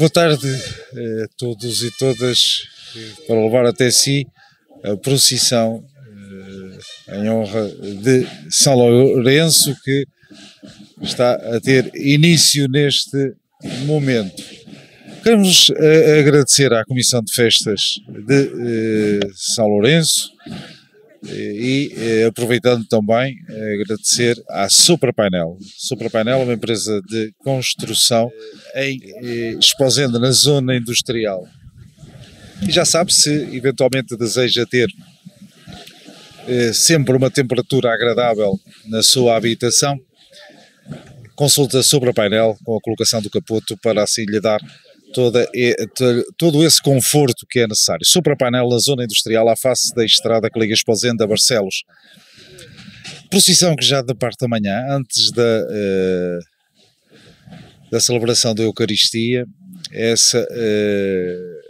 Boa tarde a todos e todas para levar até si a procissão eh, em honra de São Lourenço que está a ter início neste momento. Queremos eh, agradecer à Comissão de Festas de eh, São Lourenço e aproveitando também agradecer à Suprapainel. Suprapainel é uma empresa de construção em Esposenda, na zona industrial. E já sabe, se eventualmente deseja ter sempre uma temperatura agradável na sua habitação, consulta a painel com a colocação do capoto para assim lhe dar toda, todo esse conforto que é necessário. Sobre a painel na zona industrial à face da estrada que liga Esposenda a Barcelos. Procissão que já da parte da manhã, antes da, uh, da celebração da Eucaristia, essa uh,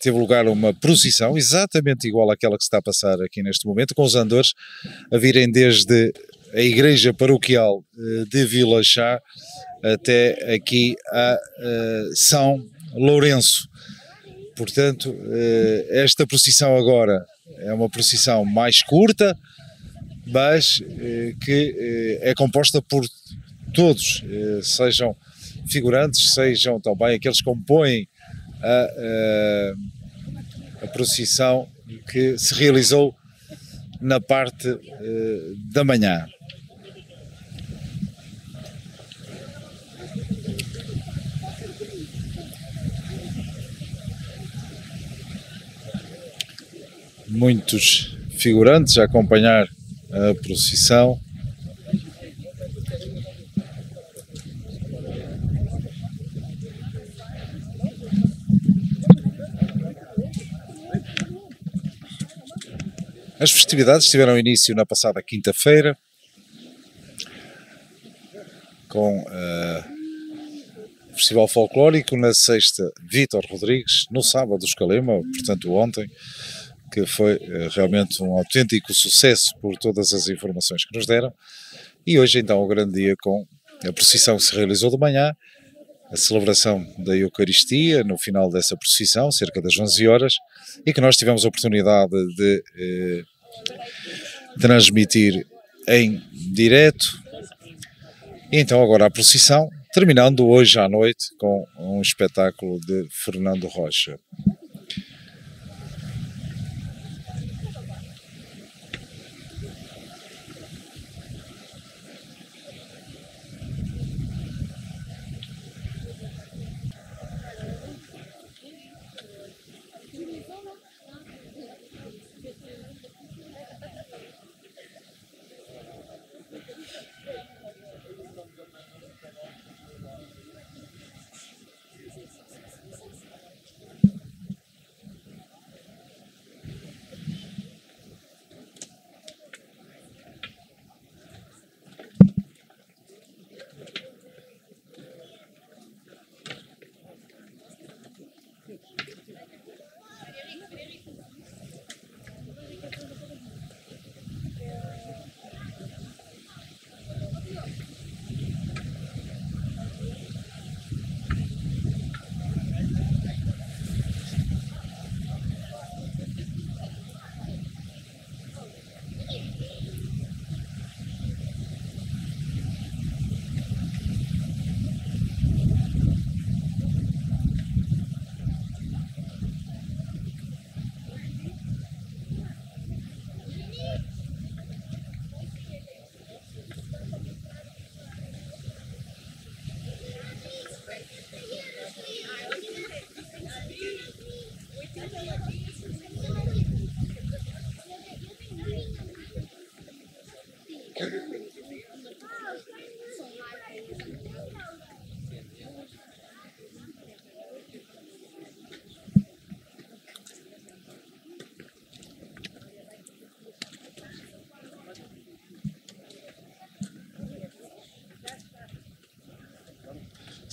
teve lugar uma procissão exatamente igual àquela que se está a passar aqui neste momento, com os andores a virem desde a igreja paroquial uh, de Vila Chá até aqui a São Lourenço. Portanto, uh, esta procissão agora é uma procissão mais curta, mas uh, que é composta por todos, sejam figurantes, sejam também aqueles que compõem a, a procissão que se realizou na parte da manhã. Muitos figurantes a acompanhar a procissão. As festividades tiveram início na passada quinta-feira com uh, o Festival Folclórico, na sexta Vítor Rodrigues, no sábado Escalema, portanto ontem, que foi eh, realmente um autêntico sucesso por todas as informações que nos deram. E hoje, então, o grande dia com a procissão que se realizou de manhã, a celebração da Eucaristia no final dessa procissão, cerca das 11 horas, e que nós tivemos a oportunidade de eh, transmitir em direto. E então, agora a procissão, terminando hoje à noite com um espetáculo de Fernando Rocha.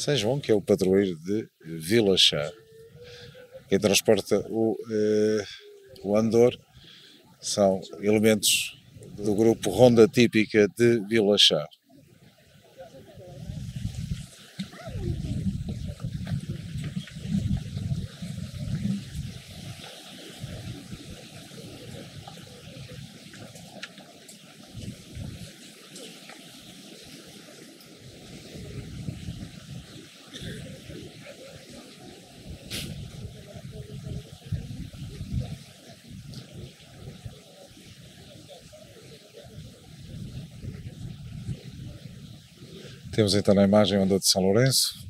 São João, que é o padroeiro de Vila Chá. Quem transporta o, eh, o andor são elementos do grupo Ronda Típica de Vila Chá. Temos então na imagem onda de São Lourenço.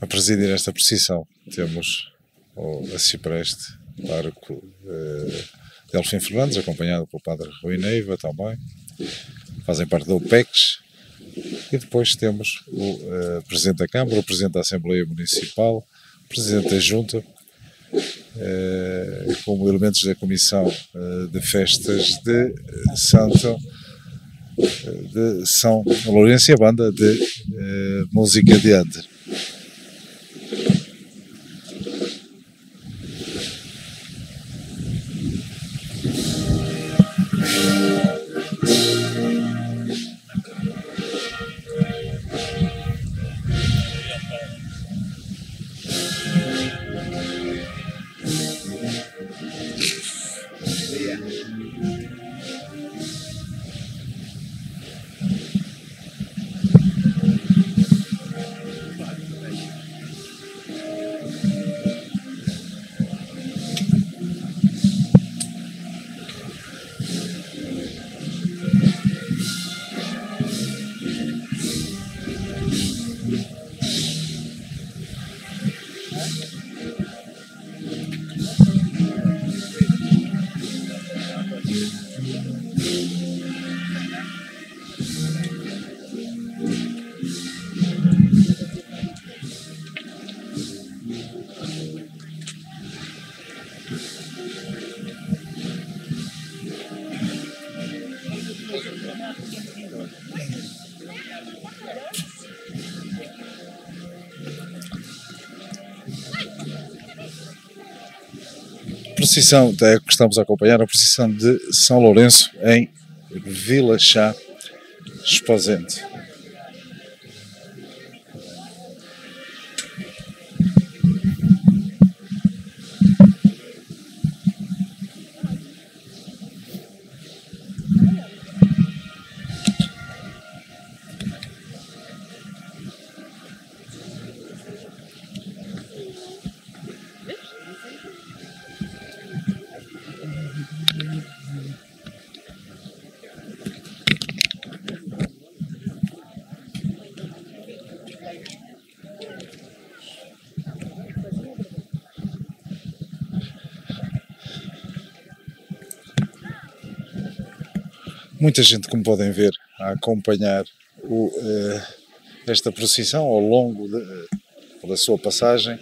A presidir esta procissão temos o Cipreste, pároco eh, Delfim Fernandes, acompanhado pelo padre Rui Neiva também, fazem parte da OPEX, e depois temos o eh, Presidente da Câmara, o Presidente da Assembleia Municipal, o Presidente da Junta, eh, como elementos da Comissão eh, de Festas de Santo de São Lourenço e a banda de música de Ande. Procissão da que estamos a acompanhar, a procissão de São Lourenço em Vila Chá, Esposente. Muita gente, como podem ver, a acompanhar o, eh, esta procissão ao longo de, eh, da sua passagem.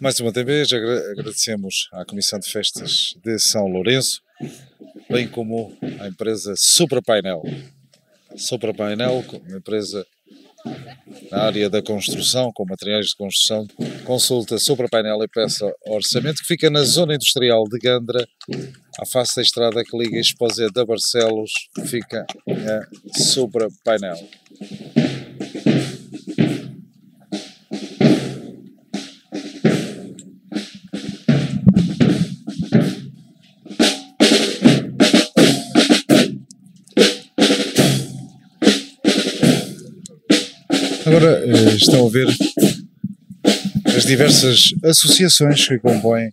Mais uma vez agradecemos à Comissão de Festas de São Lourenço, bem como à empresa Supra Painel. Supra Painel, uma empresa na área da construção, com materiais de construção, consulta Supra Painel e peça orçamento, que fica na zona industrial de Gandra, à face da estrada que liga Esposé da Barcelos, fica a Supra Painel. Agora eh, estão a ver as diversas associações que compõem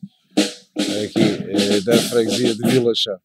aqui eh, da freguesia de Vila Chá.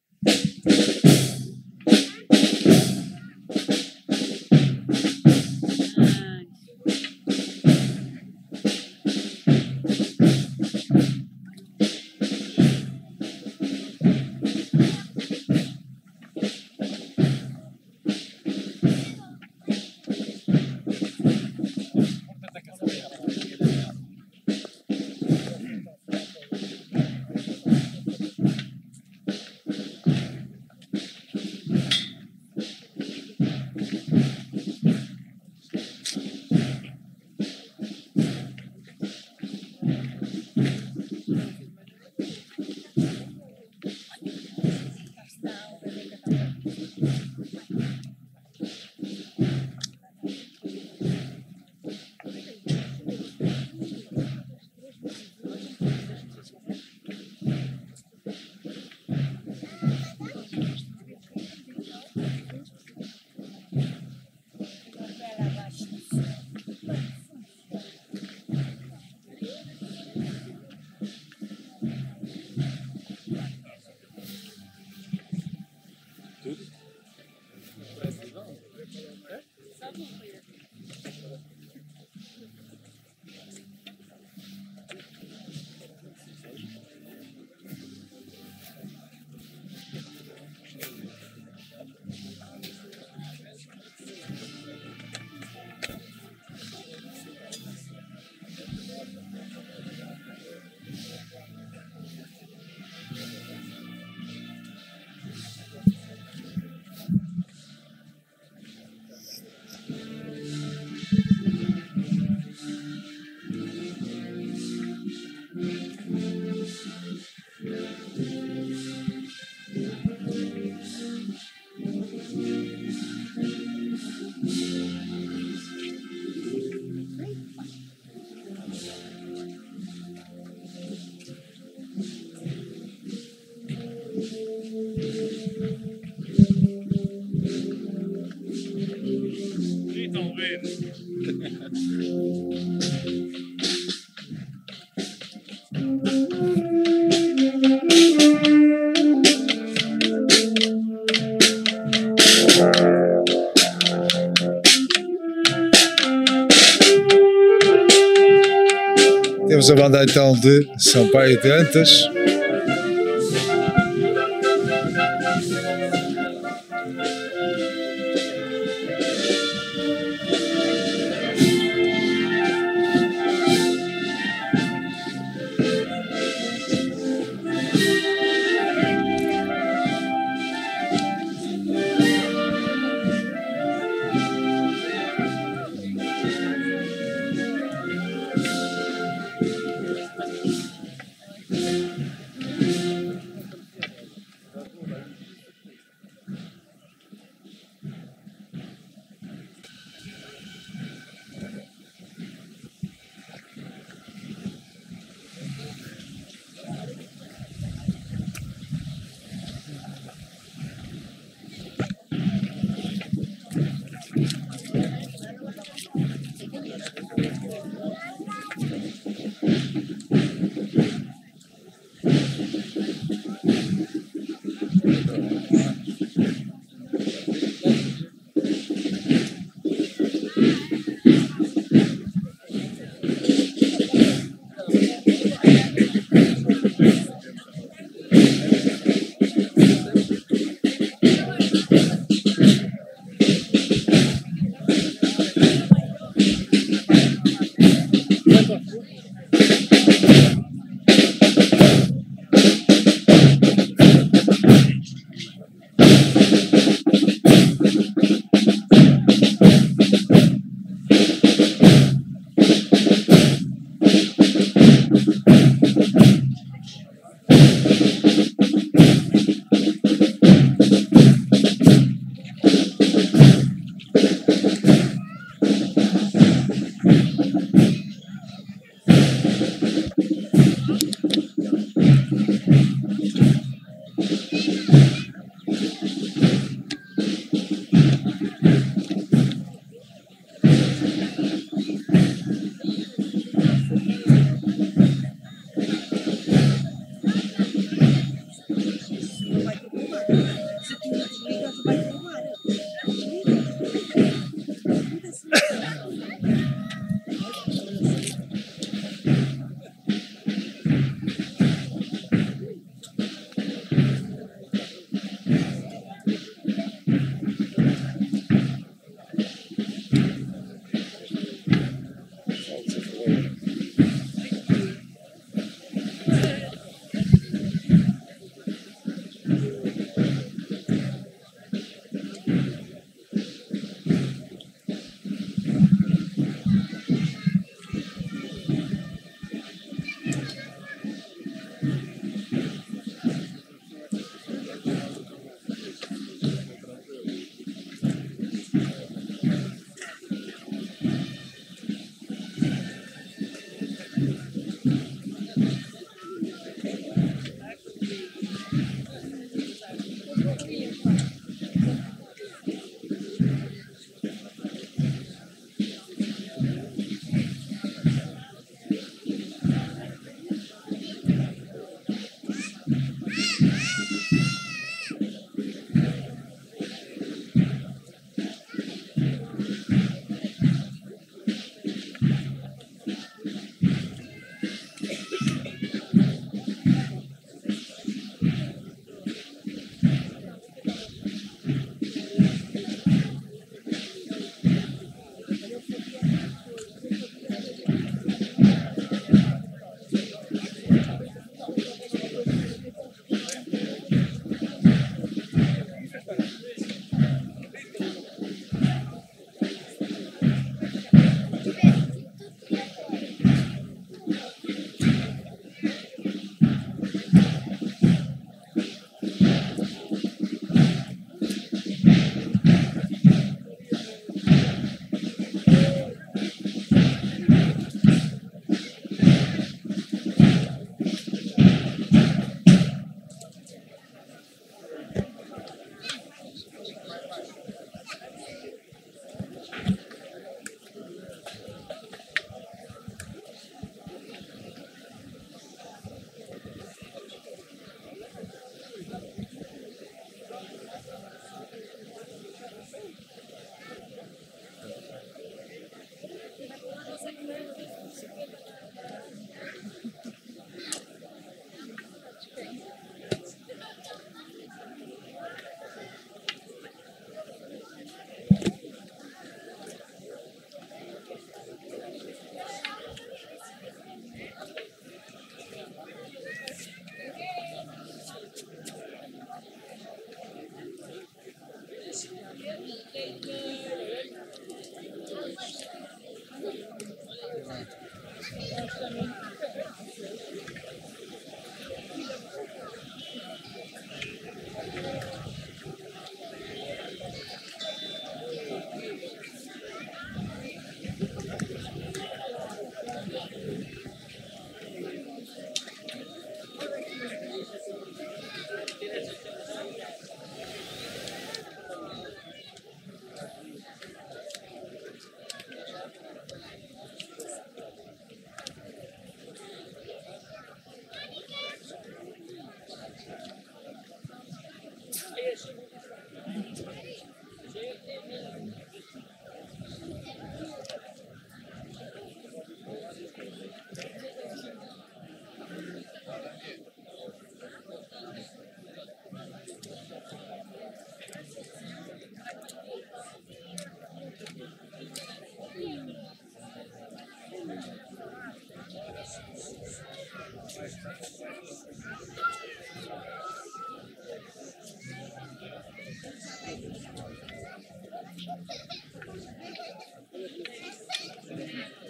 A banda então de Sampaio de Antas.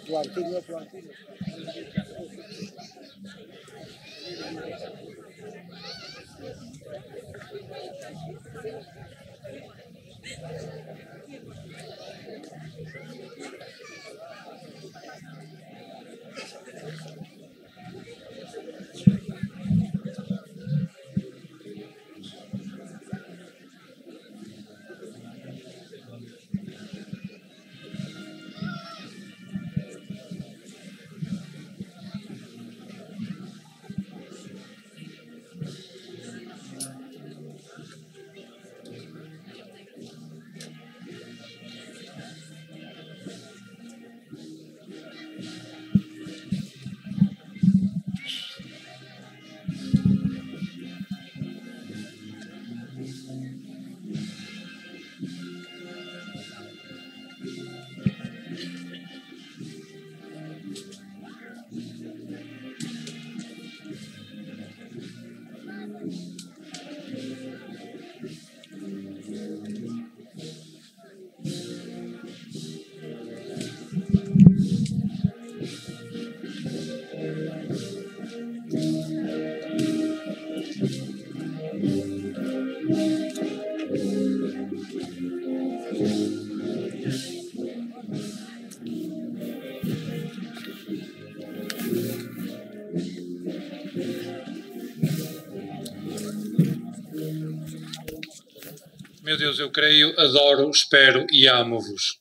Plantinho, plantinho. Deus, eu creio, adoro, espero e amo-vos.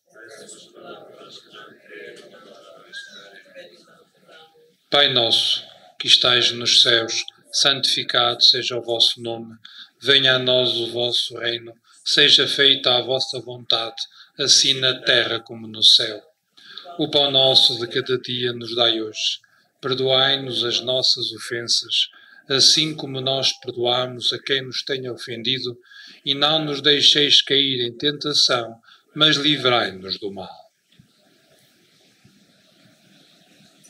Pai nosso, que estais nos céus, santificado seja o vosso nome. Venha a nós o vosso reino. Seja feita a vossa vontade, assim na terra como no céu. O pão nosso de cada dia nos dai hoje. Perdoai-nos as nossas ofensas, assim como nós perdoamos a quem nos tenha ofendido e não nos deixeis cair em tentação, mas livrai-nos do mal.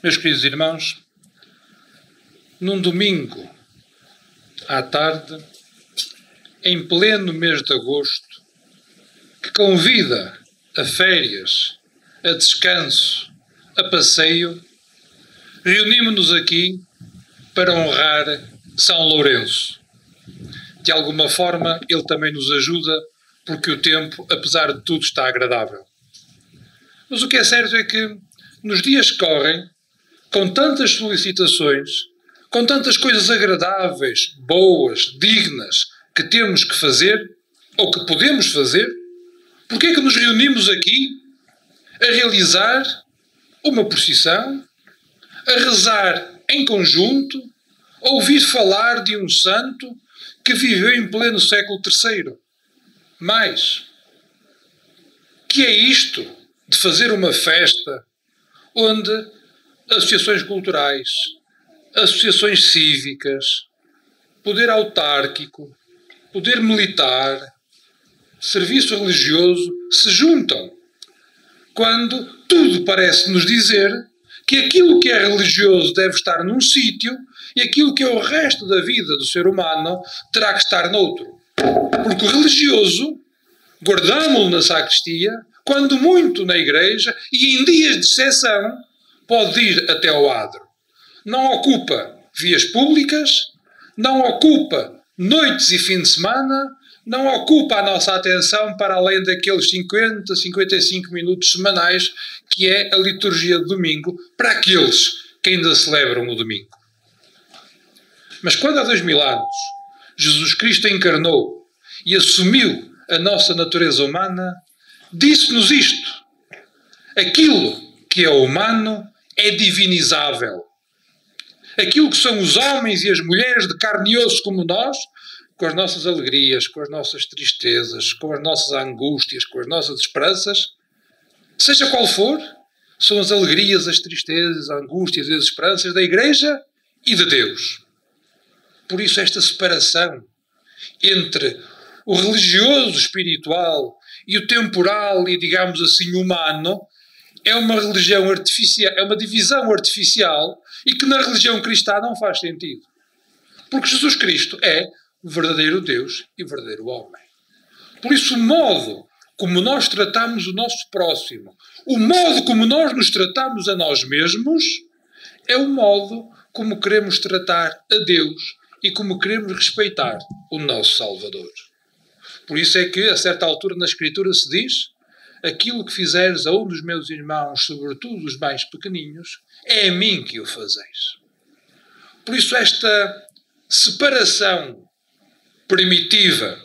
Meus queridos irmãos, num domingo à tarde, em pleno mês de agosto, que convida a férias, a descanso, a passeio, reunimos-nos aqui para honrar São Lourenço de alguma forma, ele também nos ajuda, porque o tempo, apesar de tudo, está agradável. Mas o que é certo é que, nos dias que correm, com tantas solicitações, com tantas coisas agradáveis, boas, dignas, que temos que fazer, ou que podemos fazer, porque é que nos reunimos aqui a realizar uma procissão, a rezar em conjunto, ouvir falar de um santo, que viveu em pleno século III. Mais, que é isto de fazer uma festa onde associações culturais, associações cívicas, poder autárquico, poder militar, serviço religioso se juntam, quando tudo parece nos dizer que aquilo que é religioso deve estar num sítio e aquilo que é o resto da vida do ser humano terá que estar noutro. Porque o religioso, guardamos-lo na sacristia, quando muito na igreja, e em dias de exceção, pode ir até ao adro. Não ocupa vias públicas, não ocupa noites e fim de semana, não ocupa a nossa atenção para além daqueles 50, 55 minutos semanais que é a liturgia de domingo para aqueles que ainda celebram o domingo. Mas quando há dois mil anos Jesus Cristo encarnou e assumiu a nossa natureza humana, disse-nos isto: aquilo que é humano é divinizável. Aquilo que são os homens e as mulheres de carne e osso como nós, com as nossas alegrias, com as nossas tristezas, com as nossas angústias, com as nossas esperanças, seja qual for, são as alegrias, as tristezas, as angústias e as esperanças da Igreja e de Deus. Por isso, esta separação entre o religioso espiritual e o temporal e, digamos assim, humano é uma religião artificial, é uma divisão artificial e que na religião cristã não faz sentido. Porque Jesus Cristo é verdadeiro Deus e verdadeiro homem. Por isso, o modo como nós tratamos o nosso próximo, o modo como nós nos tratamos a nós mesmos, é o modo como queremos tratar a Deus e como queremos respeitar o nosso Salvador. Por isso é que, a certa altura na Escritura, se diz: Aquilo que fizeres a um dos meus irmãos, sobretudo os mais pequeninhos, é a mim que o fazeis. Por isso, esta separação primitiva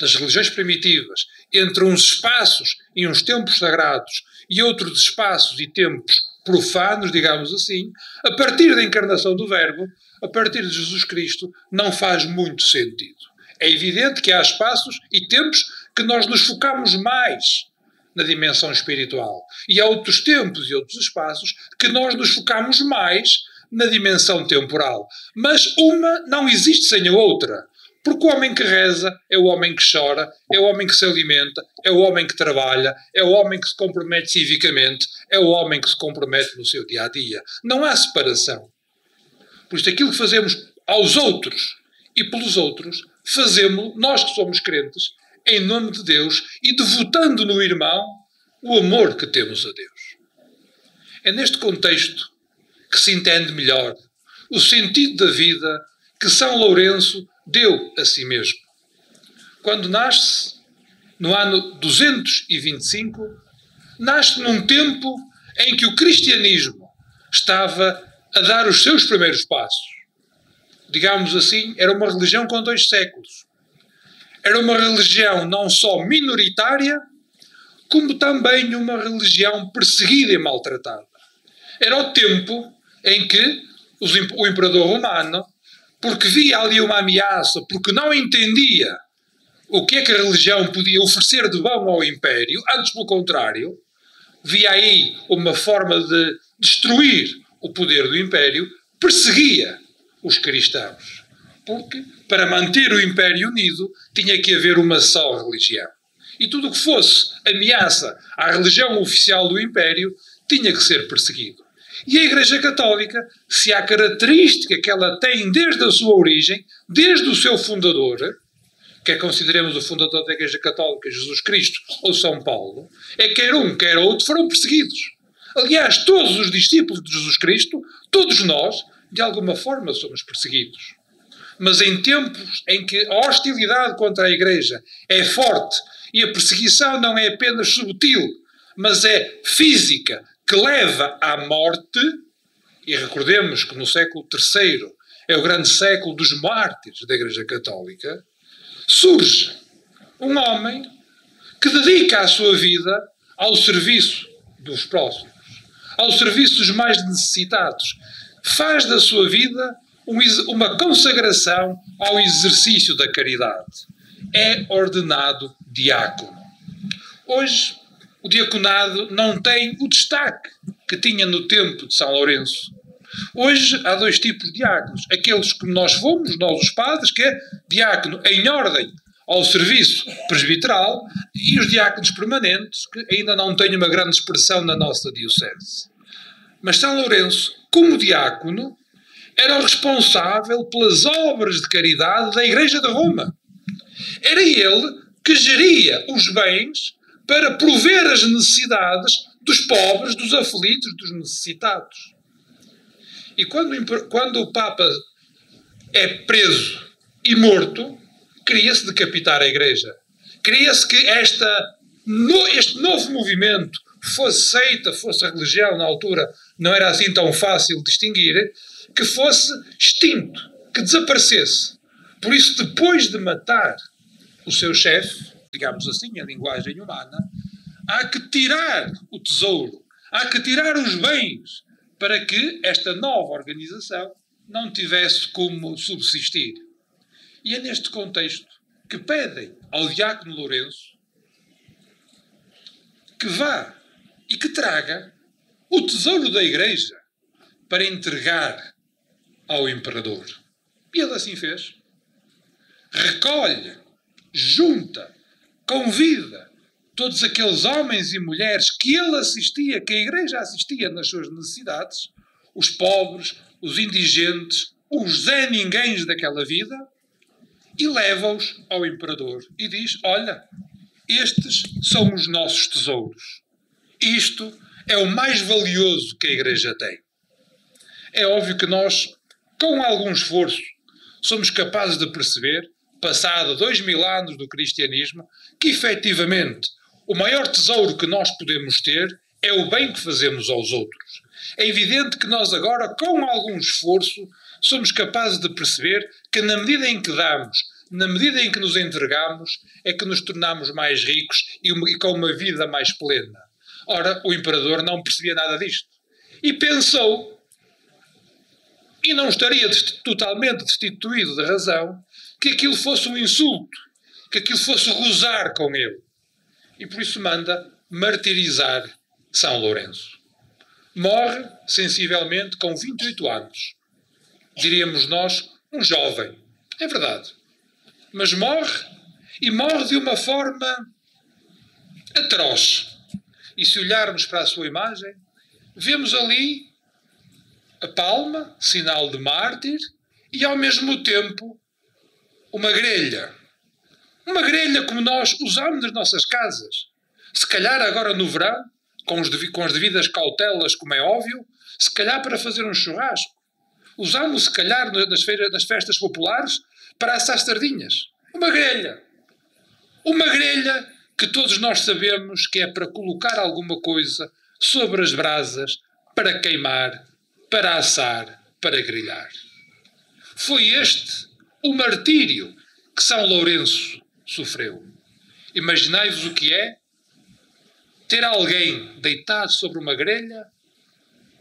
das religiões primitivas entre uns espaços e uns tempos sagrados e outros espaços e tempos profanos, digamos assim, a partir da encarnação do Verbo, a partir de Jesus Cristo, não faz muito sentido. É evidente que há espaços e tempos que nós nos focamos mais na dimensão espiritual. E há outros tempos e outros espaços que nós nos focamos mais na dimensão temporal. Mas uma não existe sem a outra. Porque o homem que reza é o homem que chora, é o homem que se alimenta, é o homem que trabalha, é o homem que se compromete civicamente, é o homem que se compromete no seu dia a dia. Não há separação. Por isso, aquilo que fazemos aos outros e pelos outros, fazemos nós que somos crentes, em nome de Deus e devotando no irmão o amor que temos a Deus. É neste contexto que se entende melhor o sentido da vida que São Lourenço deu a si mesmo. Quando nasce, no ano 225, nasce num tempo em que o cristianismo estava a dar os seus primeiros passos. Digamos assim, era uma religião com dois séculos. Era uma religião não só minoritária, como também uma religião perseguida e maltratada. Era o tempo em que o imperador romano, porque via ali uma ameaça, porque não entendia o que é que a religião podia oferecer de bom ao império, antes pelo contrário, via aí uma forma de destruir o poder do império, perseguia os cristãos. Porque, para manter o império unido, tinha que haver uma só religião. E tudo o que fosse ameaça à religião oficial do império tinha que ser perseguido. E a Igreja Católica, se há característica que ela tem desde a sua origem, desde o seu fundador, quer consideremos o fundador da Igreja Católica, Jesus Cristo ou São Paulo, é quer um, quer outro foram perseguidos. Aliás, todos os discípulos de Jesus Cristo, todos nós, de alguma forma somos perseguidos. Mas em tempos em que a hostilidade contra a Igreja é forte e a perseguição não é apenas subtil, mas é física, que leva à morte, e recordemos que no século III é o grande século dos mártires da Igreja Católica, surge um homem que dedica a sua vida ao serviço dos próximos ao serviço dos mais necessitados. Faz da sua vida uma consagração ao exercício da caridade. É ordenado diácono. Hoje, o diaconado não tem o destaque que tinha no tempo de São Lourenço. Hoje há dois tipos de diáconos. Aqueles que nós fomos, nós os padres, que é diácono em ordem ao serviço presbiteral e os diáconos permanentes, que ainda não têm uma grande expressão na nossa diocese. Mas São Lourenço, como diácono, era responsável pelas obras de caridade da Igreja de Roma. Era ele que geria os bens para prover as necessidades dos pobres, dos aflitos, dos necessitados. E quando, quando o Papa é preso e morto, queria-se decapitar a Igreja. Queria-se que esta, no, este novo movimento fosse seita, fosse religião, na altura não era assim tão fácil distinguir, que fosse extinto, que desaparecesse. Por isso, depois de matar o seu chefe, digamos assim, em linguagem humana, há que tirar o tesouro, há que tirar os bens para que esta nova organização não tivesse como subsistir. E é neste contexto que pedem ao diácono Lourenço que vá e que traga o tesouro da igreja para entregar ao imperador. E ele assim fez. Recolhe, junta, convida todos aqueles homens e mulheres que ele assistia, que a igreja assistia nas suas necessidades, os pobres, os indigentes, os Zé Ninguéns daquela vida, e leva-os ao imperador e diz: Olha, estes são os nossos tesouros. Isto é o mais valioso que a Igreja tem. É óbvio que nós, com algum esforço, somos capazes de perceber, passado dois mil anos do cristianismo, que efetivamente o maior tesouro que nós podemos ter é o bem que fazemos aos outros. É evidente que nós agora, com algum esforço, somos capazes de perceber que na medida em que damos, na medida em que nos entregamos, é que nos tornamos mais ricos e, e com uma vida mais plena. Ora, o imperador não percebia nada disto. E pensou, e não estaria totalmente destituído de razão, que aquilo fosse um insulto, que aquilo fosse gozar com ele. E por isso manda martirizar São Lourenço. Morre, sensivelmente, com 28 anos. Diríamos nós, um jovem. É verdade. Mas morre, e morre de uma forma atroz. E se olharmos para a sua imagem, vemos ali a palma, sinal de mártir, e ao mesmo tempo uma grelha. Uma grelha como nós usamos nas nossas casas. Se calhar agora no verão, com, os, com as devidas cautelas, como é óbvio, se calhar para fazer um churrasco. Usamos, se calhar, nas, feiras, nas festas populares, para assar sardinhas. Uma grelha. Uma grelha que todos nós sabemos que é para colocar alguma coisa sobre as brasas, para queimar, para assar, para grelhar. Foi este o martírio que São Lourenço sofreu. Imaginai-vos o que é ter alguém deitado sobre uma grelha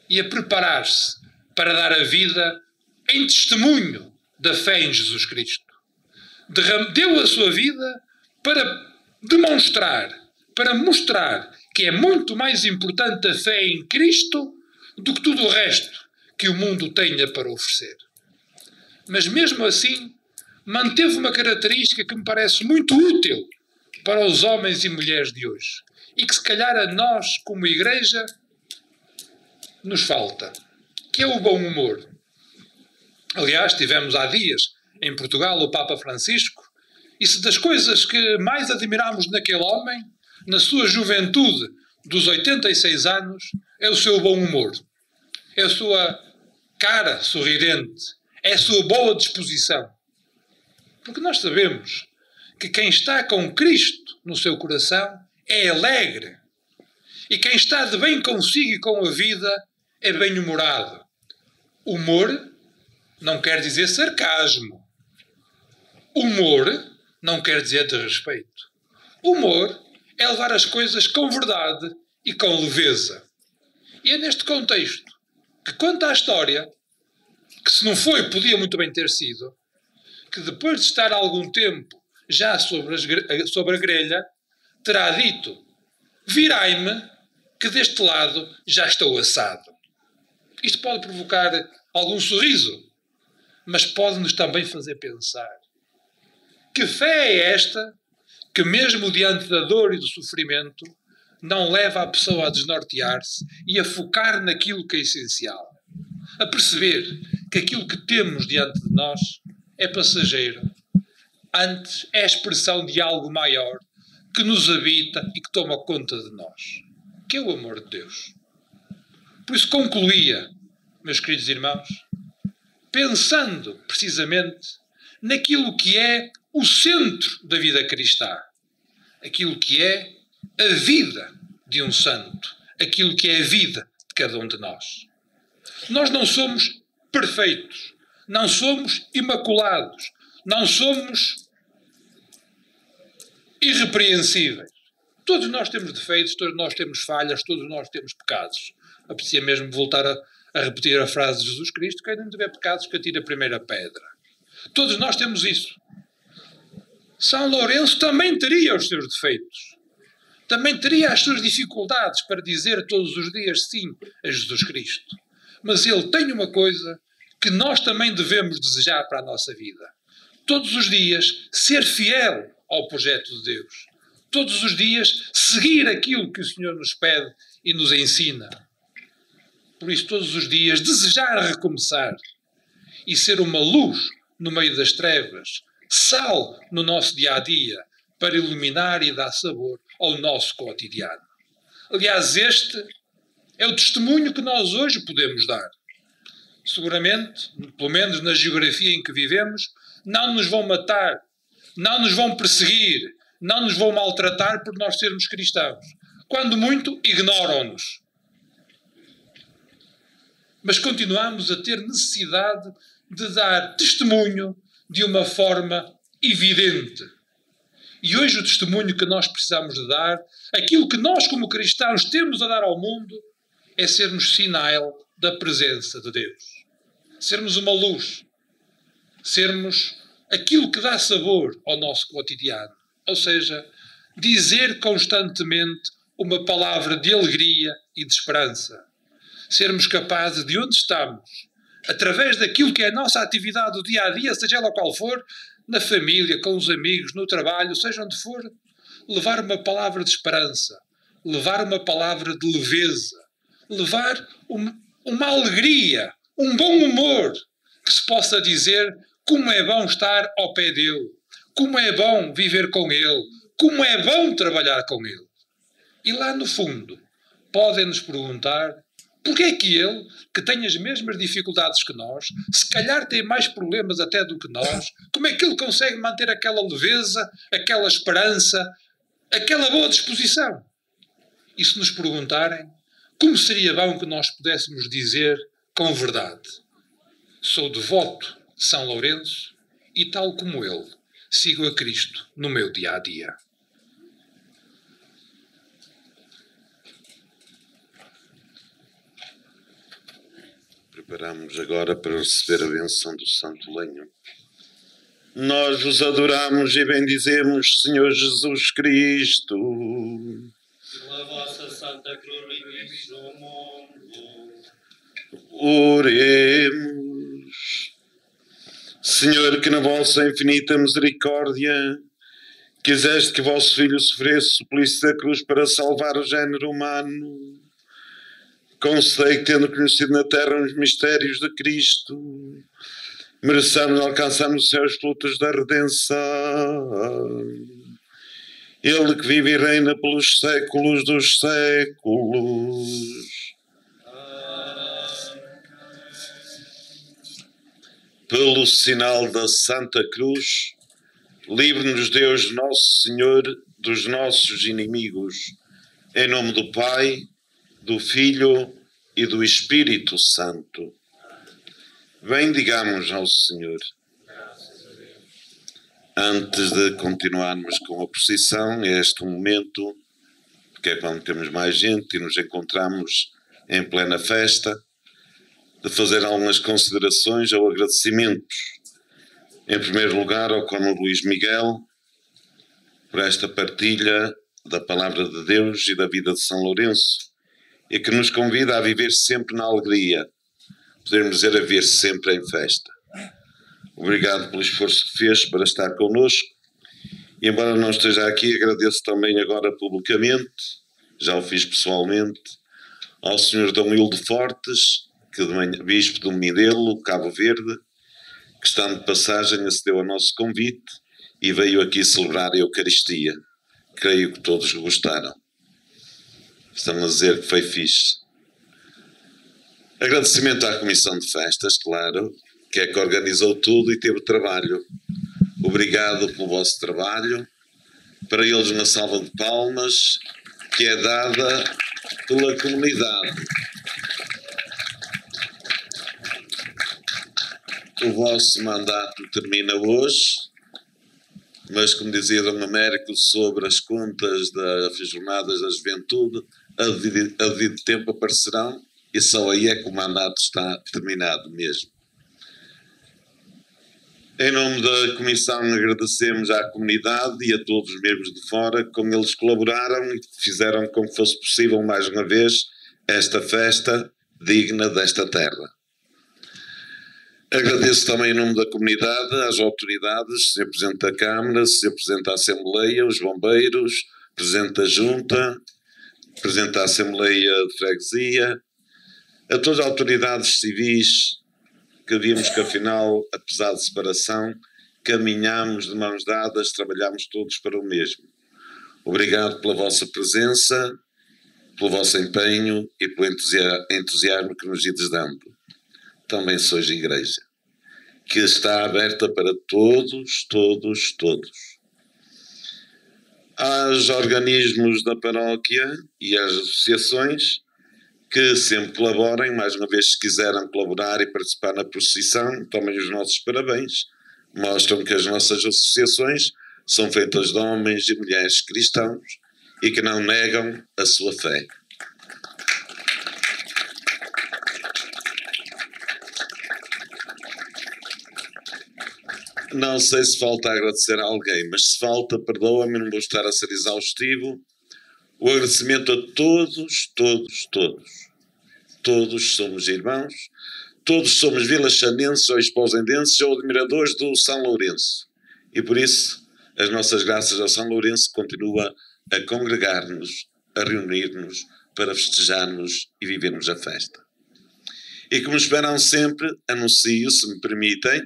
e a preparar-se para dar a vida em testemunho da fé em Jesus Cristo. Deu a sua vida para demonstrar, para mostrar que é muito mais importante a fé em Cristo do que tudo o resto que o mundo tenha para oferecer. Mas mesmo assim, manteve uma característica que me parece muito útil para os homens e mulheres de hoje e que se calhar a nós, como igreja, nos falta, que é o bom humor. Aliás, tivemos há dias em Portugal o Papa Francisco, e se das coisas que mais admiramos naquele homem, na sua juventude dos 86 anos, é o seu bom humor, é a sua cara sorridente, é a sua boa disposição. Porque nós sabemos que quem está com Cristo no seu coração é alegre. E quem está de bem consigo e com a vida é bem-humorado. Humor não quer dizer sarcasmo. Humor não quer dizer de respeito. Humor é levar as coisas com verdade e com leveza. E é neste contexto que conta a história, que se não foi, podia muito bem ter sido, que depois de estar algum tempo já sobre, as, sobre a grelha, terá dito: Virai-me, que deste lado já estou assado. Isto pode provocar algum sorriso, mas pode-nos também fazer pensar. Que fé é esta que, mesmo diante da dor e do sofrimento, não leva a pessoa a desnortear-se e a focar naquilo que é essencial? A perceber que aquilo que temos diante de nós é passageiro. Antes é a expressão de algo maior que nos habita e que toma conta de nós. que é o amor de Deus. Por isso concluía, meus queridos irmãos, pensando precisamente naquilo que é o centro da vida cristã, aquilo que é a vida de um santo, aquilo que é a vida de cada um de nós. Nós não somos perfeitos, não somos imaculados, não somos irrepreensíveis. Todos nós temos defeitos, todos nós temos falhas, todos nós temos pecados. Aprecia mesmo voltar a, a repetir a frase de Jesus Cristo: quem não tiver pecados, que atire a primeira pedra. Todos nós temos isso. São Lourenço também teria os seus defeitos. Também teria as suas dificuldades para dizer todos os dias sim a Jesus Cristo. Mas ele tem uma coisa que nós também devemos desejar para a nossa vida. Todos os dias ser fiel ao projeto de Deus. Todos os dias seguir aquilo que o Senhor nos pede e nos ensina. Por isso, todos os dias desejar recomeçar e ser uma luz no meio das trevas, sal no nosso dia a dia, para iluminar e dar sabor ao nosso cotidiano. Aliás, este é o testemunho que nós hoje podemos dar. Seguramente, pelo menos na geografia em que vivemos, não nos vão matar, não nos vão perseguir, não nos vão maltratar por nós sermos cristãos. Quando muito, ignoram-nos. Mas continuamos a ter necessidade de dar testemunho de uma forma evidente. E hoje o testemunho que nós precisamos de dar, aquilo que nós como cristãos temos a dar ao mundo, é sermos sinal da presença de Deus. Sermos uma luz. Sermos aquilo que dá sabor ao nosso cotidiano. Ou seja, dizer constantemente uma palavra de alegria e de esperança. Sermos capazes de onde estamos, através daquilo que é a nossa atividade do dia a dia, seja ela qual for, na família, com os amigos, no trabalho, seja onde for, levar uma palavra de esperança, levar uma palavra de leveza, levar um, uma alegria, um bom humor, que se possa dizer como é bom estar ao pé dele, como é bom viver com ele, como é bom trabalhar com ele. E lá no fundo, podem nos perguntar Porquê é que ele, que tem as mesmas dificuldades que nós, se calhar tem mais problemas até do que nós, como é que ele consegue manter aquela leveza, aquela esperança, aquela boa disposição? E se nos perguntarem, como seria bom que nós pudéssemos dizer com verdade: sou devoto de São Lourenço e, tal como ele, sigo a Cristo no meu dia a dia. preparamos agora para receber a benção do Santo Lenho. Nós vos adoramos e bendizemos, Senhor Jesus Cristo. Pela vossa Santa Cruz no mundo. Oremos. Senhor, que na vossa infinita misericórdia quiseste que vosso Filho sofresse suplício da cruz para salvar o género humano Concedei que, tendo conhecido na terra os mistérios de Cristo, mereçamos alcançar nos céus frutos da redenção. Ele que vive e reina pelos séculos dos séculos. Pelo sinal da Santa Cruz, livre-nos Deus Nosso Senhor dos nossos inimigos. Em nome do Pai do Filho e do Espírito Santo. Bendigamos ao Senhor. Antes de continuarmos com a procissão, é este momento, porque é quando temos mais gente e nos encontramos em plena festa, de fazer algumas considerações ou agradecimentos. Em primeiro lugar, ao Cono Luís Miguel, por esta partilha da palavra de Deus e da vida de São Lourenço, e que nos convida a viver sempre na alegria, podemos dizer a ver sempre em festa. Obrigado pelo esforço que fez para estar connosco. E embora não esteja aqui, agradeço também agora publicamente, já o fiz pessoalmente, ao Sr. Dom Hildo Fortes, que de manhã, Bispo do Mindelo, Cabo Verde, que estando de passagem acedeu ao nosso convite e veio aqui celebrar a Eucaristia. Creio que todos gostaram. Estão a dizer que foi fixe. Agradecimento à Comissão de Festas, claro, que é que organizou tudo e teve trabalho. Obrigado pelo vosso trabalho. Para eles, uma salva de palmas que é dada pela comunidade. O vosso mandato termina hoje, mas, como dizia Dom Américo sobre as contas das Jornadas da Juventude, a devido, a devido tempo aparecerão e só aí é que o mandato está terminado mesmo. Em nome da Comissão, agradecemos à comunidade e a todos os membros de fora, como eles colaboraram e fizeram com que fosse possível, mais uma vez, esta festa digna desta terra. Agradeço também em nome da comunidade, às autoridades, Sr. Presidente da Câmara, Sr. Presidente da Assembleia, os bombeiros, Presidente da Junta, Presidente da Assembleia de Freguesia, a todas as autoridades civis que vimos que afinal, apesar de separação, caminhamos de mãos dadas, trabalhamos todos para o mesmo. Obrigado pela vossa presença, pelo vosso empenho e pelo entusiasmo que nos ides dando. Também sois igreja, que está aberta para todos, todos, todos. Aos organismos da paróquia e às associações, que sempre colaborem. Mais uma vez, se quiserem colaborar e participar na procissão, tomem os nossos parabéns. Mostram que as nossas associações são feitas de homens e mulheres cristãos e que não negam a sua fé. Não sei se falta agradecer a alguém, mas se falta, perdoa-me, não vou estar a ser exaustivo o agradecimento a todos, todos, todos. Todos somos irmãos, todos somos vilachanenses ou esposendenses ou admiradores do São Lourenço. E por isso, as nossas graças ao São Lourenço continua a congregar-nos, a reunir-nos para festejarmos e vivermos a festa. E como esperam sempre, anuncio, se me permitem,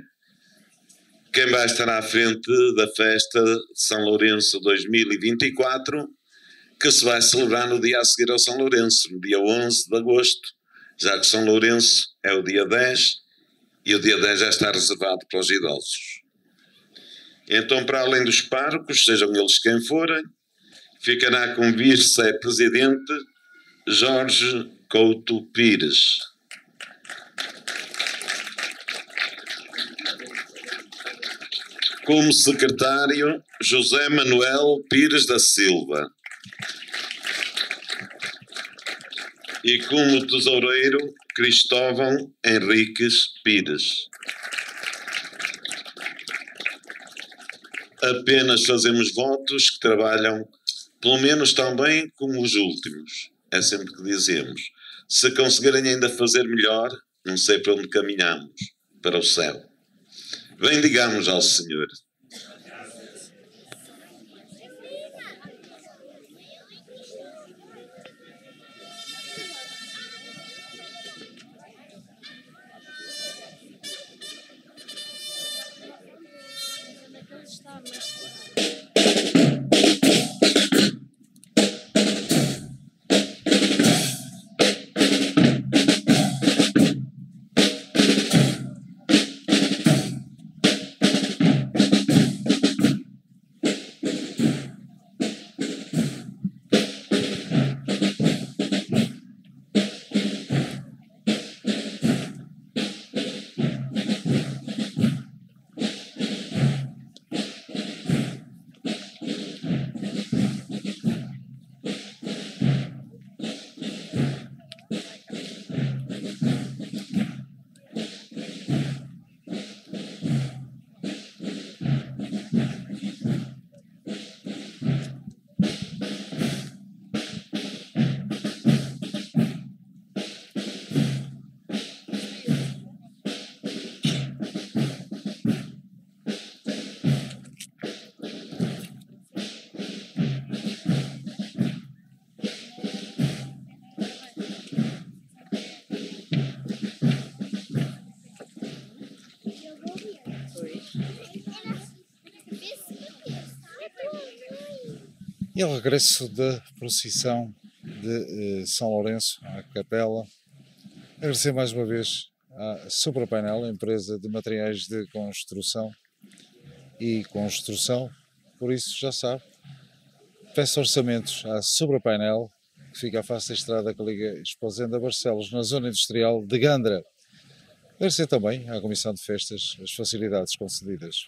quem vai estar à frente da festa de São Lourenço 2024 que se vai celebrar no dia a seguir ao São Lourenço, no dia 11 de agosto, já que São Lourenço é o dia 10 e o dia 10 já está reservado para os idosos. Então, para além dos párocos, sejam eles quem forem, ficará com vice-presidente Jorge Couto Pires. Como secretário, José Manuel Pires da Silva. e como tesoureiro Cristóvão Henriques Pires. Apenas fazemos votos que trabalham pelo menos tão bem como os últimos. É sempre que dizemos. Se conseguirem ainda fazer melhor, não sei para onde caminhamos para o céu. Bendigamos ao Senhor. E ao regresso da procissão de eh, São Lourenço, à Capela. Agradecer mais uma vez à Suprapainel, empresa de materiais de construção e construção. Por isso, já sabe, peça orçamentos à Suprapainel, que fica à face da estrada que liga Esposenda a Barcelos, na zona industrial de Gandra. Agradecer também à Comissão de Festas as facilidades concedidas.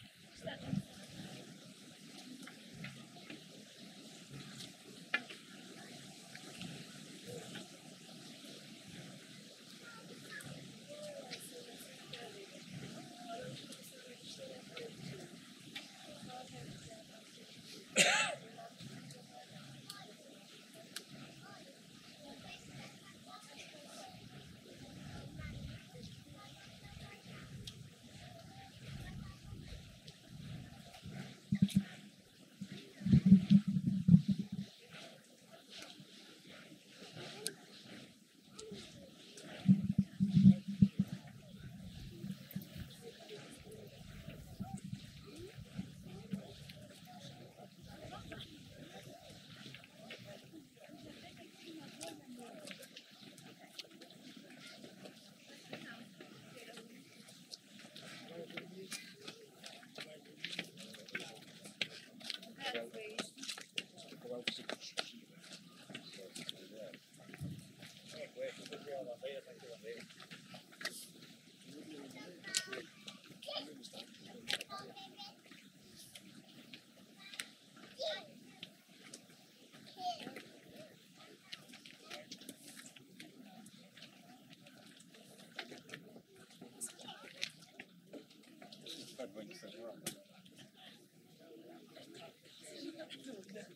Yeah.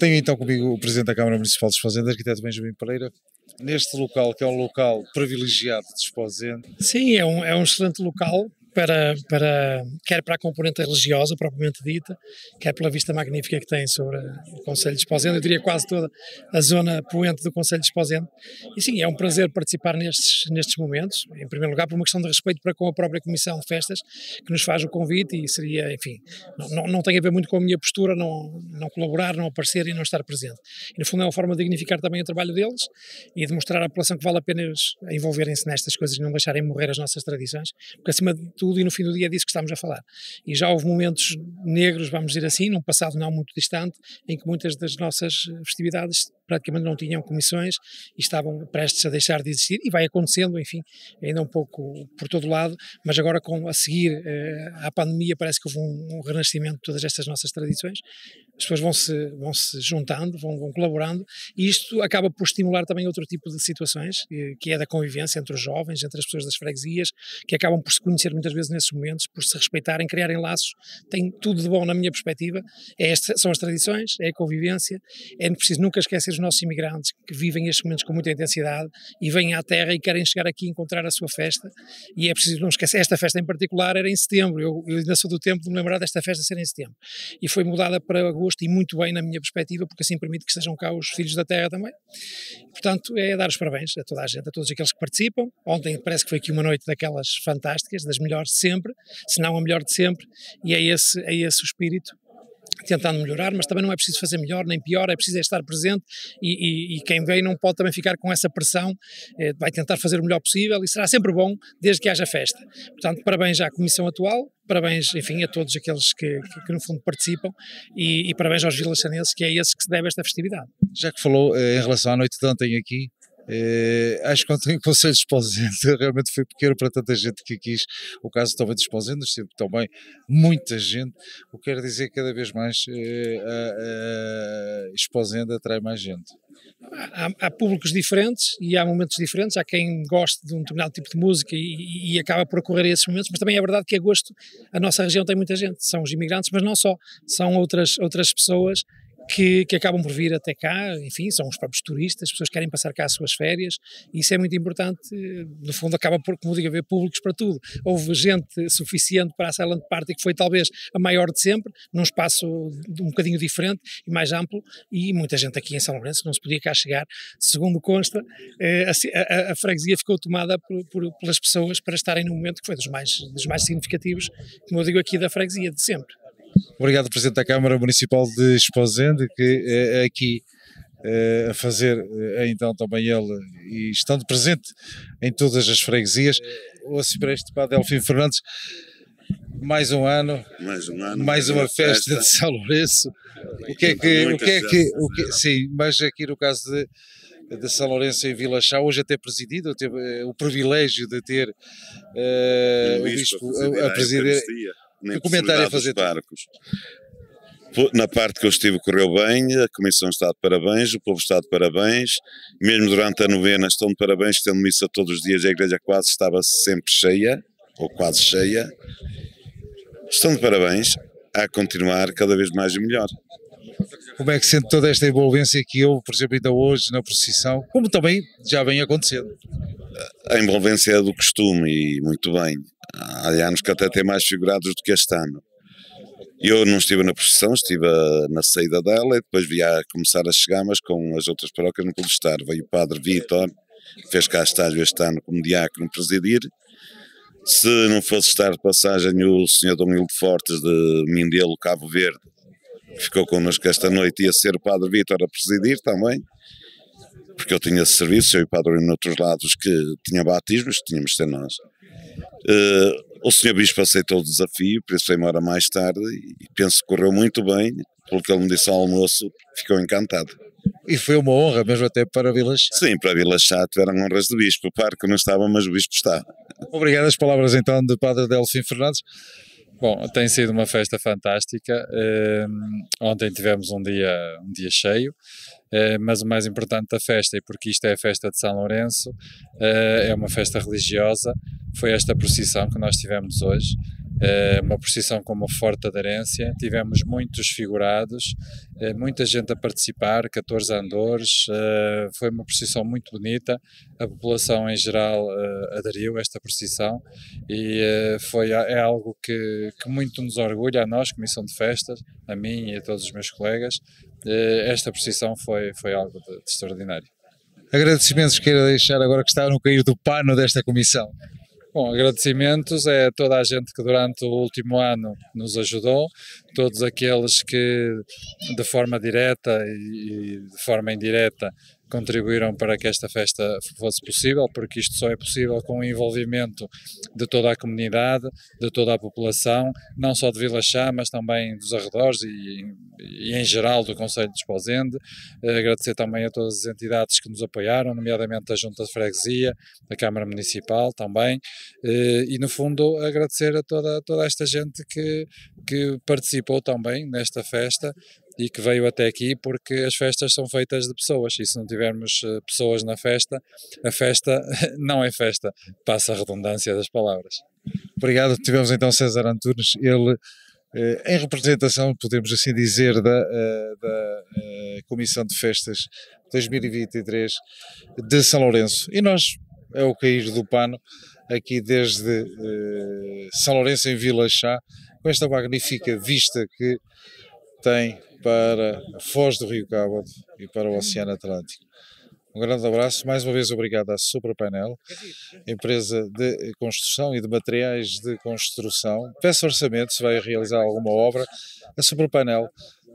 Tenho então comigo o Presidente da Câmara Municipal dos Fazendas, arquiteto Benjamin Pereira, neste local que é um local privilegiado de Esposende. Sim, é um, é um excelente local para, para, quer para a componente religiosa propriamente dita, quer pela vista magnífica que tem sobre o Conselho de Esposende, eu diria quase toda a zona poente do Conselho de Esposende. E sim, é um prazer participar nestes, nestes momentos, em primeiro lugar por uma questão de respeito para com a própria Comissão de Festas, que nos faz o convite e seria, enfim, não, não, não tem a ver muito com a minha postura, não, não colaborar, não aparecer e não estar presente. E no fundo é uma forma de dignificar também o trabalho deles e de mostrar à população que vale a pena envolverem-se nestas coisas e não deixarem morrer as nossas tradições, porque acima de tudo e no fim do dia é disso que estamos a falar. E já houve momentos negros, vamos dizer assim, num passado não muito distante, em que muitas das nossas festividades praticamente não tinham comissões e estavam prestes a deixar de existir e vai acontecendo, enfim, ainda um pouco por todo lado, mas agora com a seguir eh, à pandemia parece que houve um, um renascimento de todas estas nossas tradições as pessoas vão se, vão se juntando, vão, vão colaborando e isto acaba por estimular também outro tipo de situações, que é da convivência entre os jovens, entre as pessoas das freguesias, que acabam por se conhecer muitas vezes nesses momentos, por se respeitarem, criarem laços. Tem tudo de bom na minha perspectiva. É este, são as tradições, é a convivência, é preciso nunca esquecer nossos imigrantes que vivem estes momentos com muita intensidade e vêm à terra e querem chegar aqui e encontrar a sua festa. E é preciso não esquecer, esta festa em particular era em setembro, eu, eu ainda sou do tempo de me lembrar desta festa ser em setembro. E foi mudada para agosto e muito bem na minha perspectiva, porque assim permite que estejam cá os filhos da terra também. Portanto, é dar os parabéns a toda a gente, a todos aqueles que participam. Ontem parece que foi aqui uma noite daquelas fantásticas, das melhores de sempre, se não a melhor de sempre, e é esse, é esse o espírito tentando melhorar, mas também não é preciso fazer melhor nem pior, é preciso é estar presente e, e, e, quem vem não pode também ficar com essa pressão, eh, vai tentar fazer o melhor possível e será sempre bom desde que haja festa. Portanto, parabéns à Comissão atual, parabéns, enfim, a todos aqueles que, que, que no fundo participam e, e parabéns aos vilaçanenses, que é esse que se deve esta festividade. Já que falou eh, em relação à noite de ontem aqui, Eh, acho que quando o Conselho de Esposende realmente foi pequeno para tanta gente que quis. O caso também de Esposende, sempre também muita gente. O que quer dizer que cada vez mais eh, a, a Esposende atrai mais gente. Há, há, públicos diferentes e há momentos diferentes. Há quem goste de um determinado tipo de música e, e, acaba por ocorrer a esses momentos, mas também é verdade que agosto a nossa região tem muita gente. São os imigrantes, mas não só. São outras, outras pessoas que, que, acabam por vir até cá, enfim, são os próprios turistas, as pessoas querem passar cá as suas férias, e isso é muito importante, no fundo acaba por, como digo, haver públicos para tudo. Houve gente suficiente para a Silent Party, que foi talvez a maior de sempre, num espaço um bocadinho diferente e mais amplo, e muita gente aqui em São Lourenço não se podia cá chegar. Segundo consta, eh, a, a, a freguesia ficou tomada por, por, pelas pessoas para estarem no momento que foi dos mais, dos mais significativos, como eu digo aqui, da freguesia de sempre. Obrigado, Presidente da Câmara Municipal de Esposende, que é aqui é, a fazer, é, então também ele, e estando presente em todas as freguesias. O Cipreste para Delfim Fernandes, mais um ano, mais, um ano, mais uma, festa, festa, de São Lourenço. O que é que, o que, é que, o que sim, mas aqui no caso de, de São Lourenço em Vila Chá, hoje até presidido, eu teve o privilégio de ter uh, o Bispo a, a presidir nem que comentário a fazer barcos. Na parte que eu estive correu bem, a Comissão está de parabéns, o povo está de parabéns, mesmo durante a novena estão de parabéns, tendo missa todos os dias, a igreja quase estava sempre cheia, ou quase cheia. Estão de parabéns, a continuar cada vez mais e melhor. Como é que sente toda esta envolvência que houve, por exemplo, ainda hoje na procissão, como também já vem acontecendo? A envolvência é do costume e muito bem. Há anos que até tem mais figurados do que este ano. Eu não estive na procissão, estive na saída dela e depois vi a começar a chegar, mas com as outras paróquias não pude estar. Veio o padre Vitor, que fez cá estágio este ano como diácono presidir. Se não fosse estar de passagem o senhor Domingos Fortes de Mindelo, Cabo Verde, ficou connosco esta noite, ia ser o padre Vitor a presidir também porque eu tinha serviço, eu e o padre noutros lados que tinha batismos, tínhamos de ser nós. Uh, o senhor Bispo aceitou o desafio, por isso veio embora mais tarde e penso que correu muito bem, pelo que ele me disse ao almoço, ficou encantado. E foi uma honra mesmo até para Vila Chá. Sim, para Vila Chá tiveram honras do Bispo, o parque não estava, mas o Bispo está. Obrigado as palavras então de Padre Delfim Fernandes. Bom, tem sido uma festa fantástica. Uh, ontem tivemos um dia, um dia cheio, mas o mais importante da festa, e porque isto é a festa de São Lourenço, uh, é uma festa religiosa, foi esta procissão que nós tivemos hoje. Eh, uma procissão com uma forte aderência, tivemos muitos figurados, eh, muita gente a participar, 14 andores, eh, foi uma procissão muito bonita, a população em geral aderiu a esta procissão e foi, é algo que, que muito nos orgulha a nós, Comissão de Festas, a mim e a todos os meus colegas, esta procissão foi, foi algo de, de extraordinário. Agradecimentos queira deixar agora que está no cair do pano desta comissão. Bom, agradecimentos é toda a gente que durante o último ano nos ajudou, todos aqueles que de forma direta e de forma indireta contribuíram para que esta festa fosse possível, porque isto só é possível com o envolvimento de toda a comunidade, de toda a população, não só de Vila Chá, mas também dos arredores e, e em geral do Conselho de Esposende. Eh, agradecer também a todas as entidades que nos apoiaram, nomeadamente a Junta de Freguesia, a Câmara Municipal também, eh, e no fundo agradecer a toda, toda esta gente que, que participou também nesta festa e que veio até aqui porque as festas são feitas de pessoas e se não tivermos eh, pessoas na festa, a festa não é festa, passa a redundância das palavras. Obrigado, tivemos então César Antunes, ele eh, em representação, podemos assim dizer, da, eh, da Comissão de Festas 2023 de São Lourenço e nós, é o cair do pano, aqui desde São Lourenço em Vila Chá, com esta magnífica vista que tem para a Foz do Rio Cabo e para o Oceano Atlântico. Um grande abraço, mais uma vez obrigado à Suprapainel, empresa de construção e de materiais de construção. Peço orçamento se vai realizar alguma obra. A Suprapainel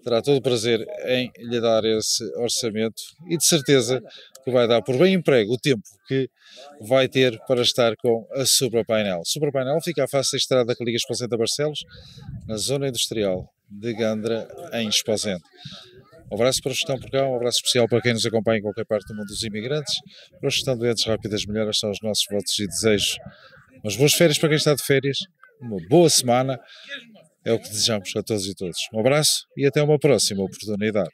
terá todo o prazer em lhe dar esse orçamento e de certeza que vai dar por bem emprego o tempo que vai ter para estar com a Suprapainel. Suprapainel fica à face da estrada que liga Esposenta Barcelos, na zona industrial de Gandra, em Esposente. Um abraço para a Gestão Portugal, um abraço especial para quem nos acompanha em qualquer parte do mundo dos imigrantes. Para a Gestão Doentes Rápidas Melhoras são os nossos votos e desejos. Umas boas férias para quem está de férias, uma boa semana. É o que desejamos a todos e todos. Um abraço e até uma próxima oportunidade.